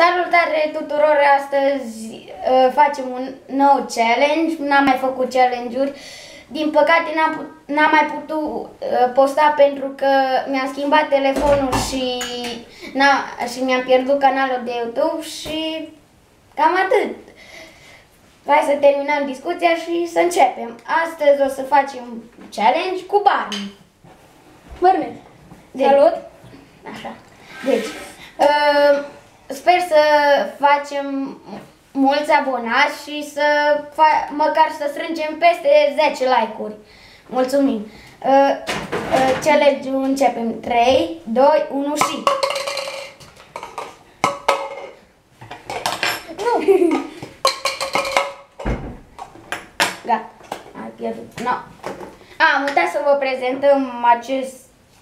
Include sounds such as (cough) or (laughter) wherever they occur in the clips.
Salutare tuturor! Astăzi uh, facem un nou challenge. N-am mai făcut challenge-uri. Din păcate n-am, n-am mai putut uh, posta pentru că mi-am schimbat telefonul și, și mi-am pierdut canalul de YouTube și cam atât. Hai să terminăm discuția și să începem. Astăzi o să facem challenge cu Barney. Barney. Deci, Salut! Așa. Deci, uh, sper să facem mulți abonați și să măcar să strângem peste 10 like-uri. Mulțumim! Uh, uh, challenge începem. 3, 2, 1 și... Nu! Gata. Ai pierdut. No. Am uitat să vă prezentăm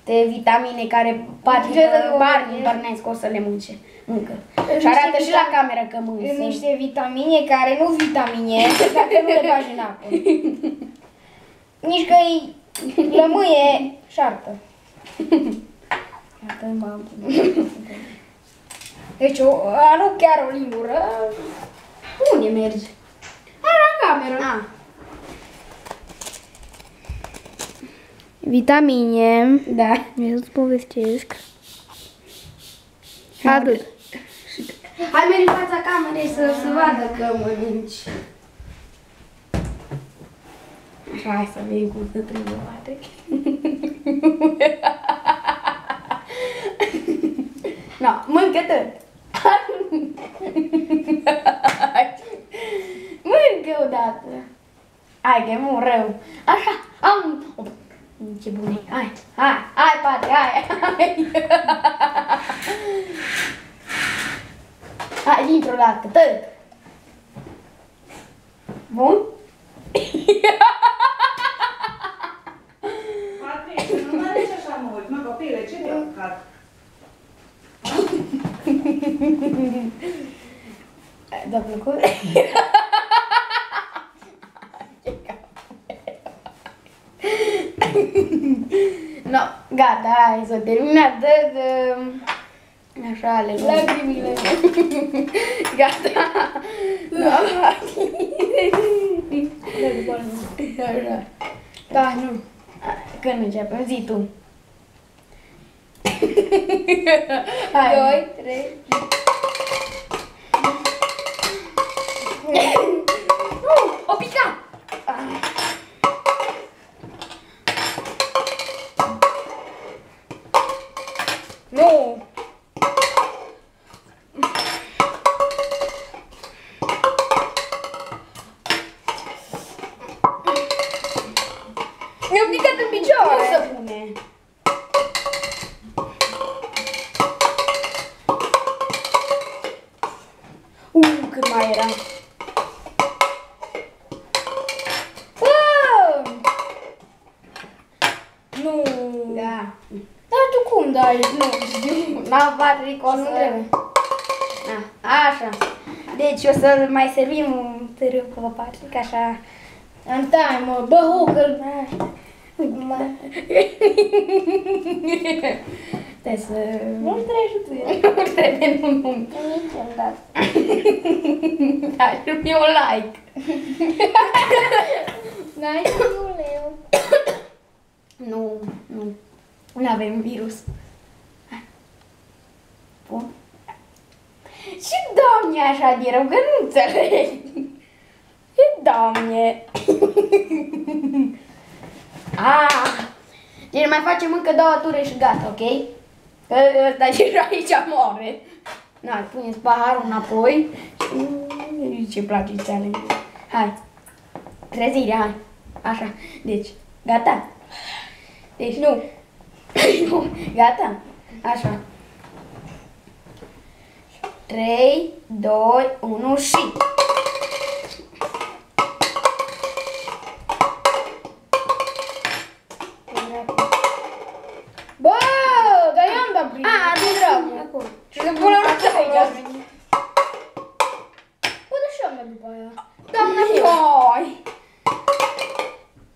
aceste vitamine care Barney bărnesc o să le munce. Încă. Și arată și la cameră că mâncă. Niște vitamine care nu vitamine, (laughs) dacă nu le bagi în apă. (laughs) Nici că îi lămâie șartă. Iată, mamă. Deci, o, a, nu chiar o lingură. Unde mergi? A, la cameră. A. Vitamine. Da. Eu îți povestesc. Atât. Hai mergi în fața camerei să se vadă că mănânci. Așa, hai să vei cu să trebuie poate. (laughs) no, mâncă tot. (laughs) mâncă odată. Hai că e mult rău. Așa, am... Ce bune. Hai, hai, hai, pate, hai, hai. Hai, dintr-o dată, tot. Bun? Patrice, nu mă arăți așa mult, mă, copile, ce (laughs) te-a apucat? Da plăcut? Gata, hai s-o terminat. Dă, dă... Așa ale Lacrimile. (laughs) Gata. Da. Așa. Da, nu. Când începem, zi tu. (laughs) 2, 3, (laughs) Nu. Mi-a picat în Nu picioare. se pune. Uh, cât mai era. Bă! Nu. Da. Dar tu cum dai? Nu. N-am Patrick, o să... Nu trebuie. Da, așa. Deci o să mai servim un târâu cu Patrick, așa. Antai, mă, bă, hugăl. Stai să... Nu trebuie și tu. Nu trebuie, nu, nu. Nici am dat. Dai mi un like. N-ai leu. Nu, nu. Nu avem virus. Hai. Bun. Și doamne așa de rău, că nu înțeleg. Și doamne. (laughs) ah. Deci mai facem încă două ture și gata, ok? Că ăsta (laughs) deja aici moare. Na, puneți paharul înapoi și ce place challenge Hai. Trezire, hai. Așa. Deci, gata. Deci nu. (laughs) nu. Gata. Așa. 3, 2, 1 și... Bă, dar eu am dat prin. A, de dragul. Și de bună noapte aici a venit. Bă, dar și eu am dat după aia. Doamne, foi!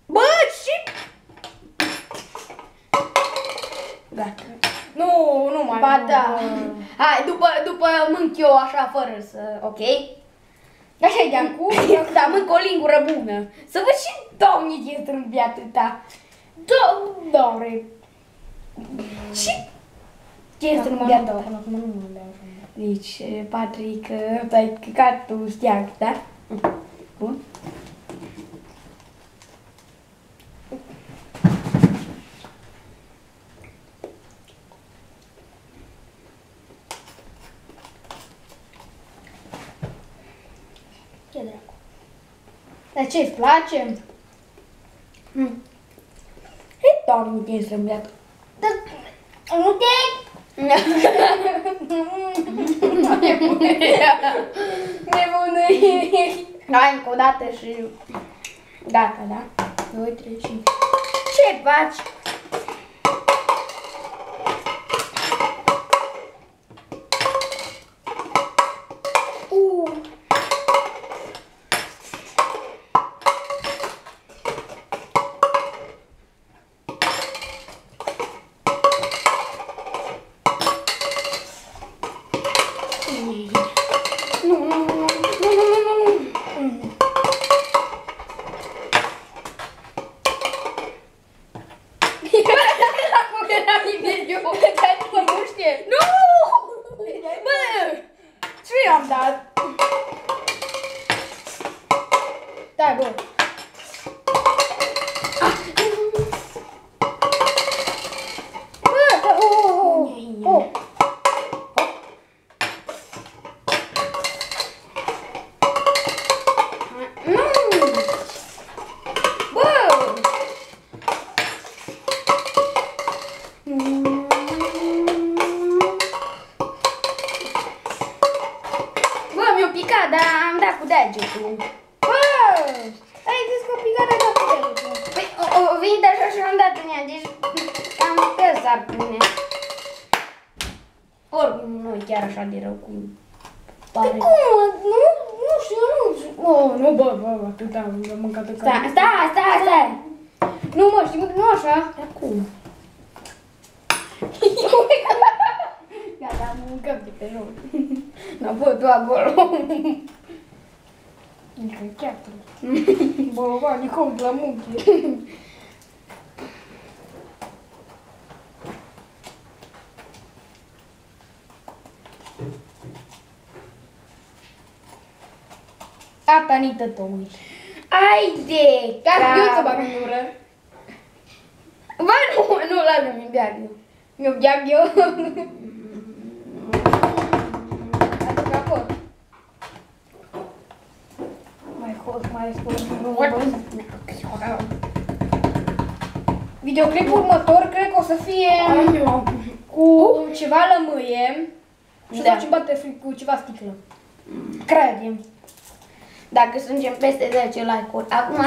Bă, și... Gata. Nu, nu mai. Ba nu, da. Bă. Hai, după, după mânc eu așa, fără să... Ok? Așa e de-am cu. (laughs) Da, mânc o lingură bună. Să văd și domnii ce strâmbi atâta. Da, doamne. Și ce Acum strâmbi nu dau, atâta. până acum nu mă dau așa. Deci, Patrick, tu ai căcat tu steag, da? Bun. Ce dracu? Dar ce îți place? Mm. Hei, doamne, ce strâmbi atâta. Dar nu te... Nebună (laughs) Hai, încă o dată și... Gata, da? 2, 3, 5. Ce faci? Ce am dat? Da, și am dat în ea, deci am că s-ar pune. Oricum, nu e chiar așa de rău cum pare. Cum? Nu? Nu știu, nu știu. Oh, nu, bă, bă, atât am am mâncat în Stai, stai, stai, stai. Nu, mă, știi, nu așa. Dar cum? (laughs) Gata, am mâncat de pe nou. N-a fost tu acolo. (laughs) Încă chiar. (laughs) Bă, bă, Nicol, la munchi. Asta nită Tomi. Haide, Ca ca... eu să bag în ură. Bă, nu, nu, lasă-mi beag eu. Mi-o beag eu. Aduc acolo. Mai scos, mai scos. Nu văd. Videoclipul următor cred că o să fie cu ceva lămâie și Da. da. ceva butterfree cu ceva sticlă. Credem. Dacă strângem peste 10 like-uri. Acum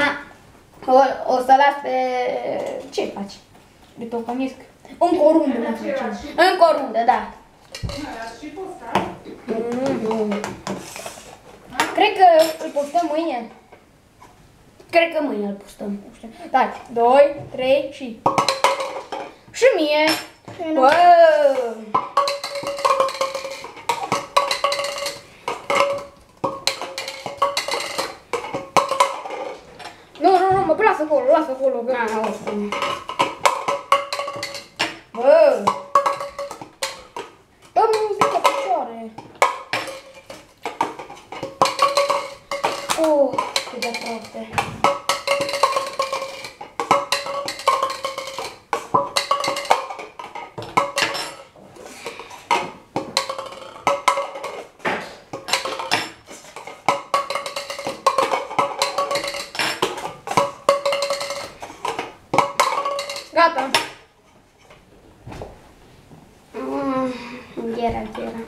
o, o să las pe... Ce faci? De tocanesc. Încă o rundă mă facem. Încă o rundă, da. Ați și postat? Cred că îl postăm mâine. Cred că mâine îl postăm. Nu știu. Da, 2, 3 și... Și mie. Bă! Acolo, lasă acolo. Că... Na, oricum. Bă! Bă, mi-mi pică picioare. Oh, cât de proste. Mm, Era, era.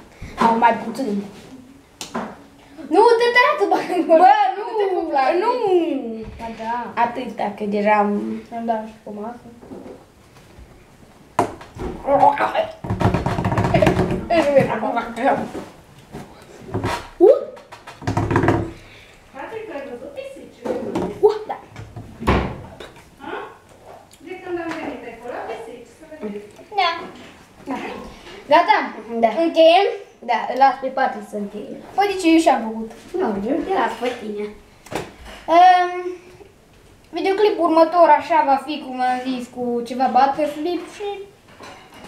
Au mai puțin. Nu, te tăiată bă, Bă, nu, te pupla. nu. Ba da. Atâta, că deja am... Am dat și pe masă. Patrick, ai văzut pisici? Uh, da. Ha? De când am venit acolo, pisici, să vedeți. Da. Gata. Da. Încheiem? Da, îl las pe Pati să încheie. Păi de ce eu și-am făcut? Nu, eu te las pe tine. Um, videoclipul următor așa va fi, cum am zis, cu ceva butterflip și,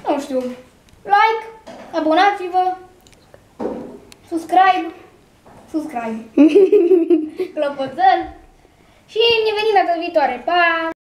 nu știu, like, abonați-vă, subscribe, subscribe, (laughs) clopoțel și ne vedem data viitoare. Pa!